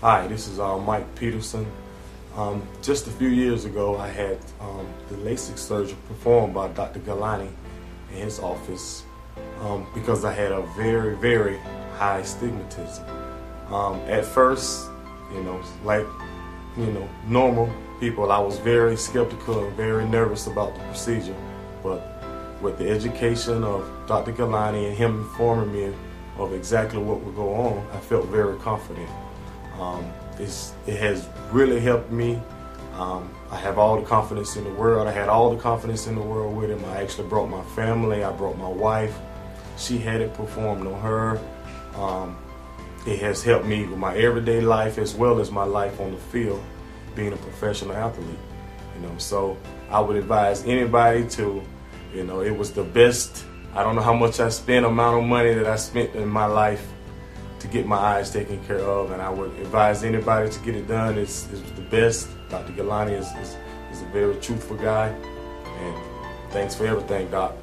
Hi, this is uh, Mike Peterson. Um, just a few years ago, I had um, the LASIK surgery performed by Dr. Gulani in his office um, because I had a very, very high astigmatism. Um, at first, you know, like, you know, normal people, I was very skeptical and very nervous about the procedure. But with the education of Dr. Gulani and him informing me of exactly what would go on, I felt very confident. Um, it has really helped me. Um, I have all the confidence in the world. I had all the confidence in the world with him. I actually brought my family. I brought my wife. She had it performed on her. Um, it has helped me with my everyday life as well as my life on the field, being a professional athlete. You know, so I would advise anybody to, you know, it was the best. I don't know how much I spent, amount of money that I spent in my life to get my eyes taken care of, and I would advise anybody to get it done. It's, it's the best. Dr. Gulani is, is, is a very truthful guy, and thanks for everything, Doc.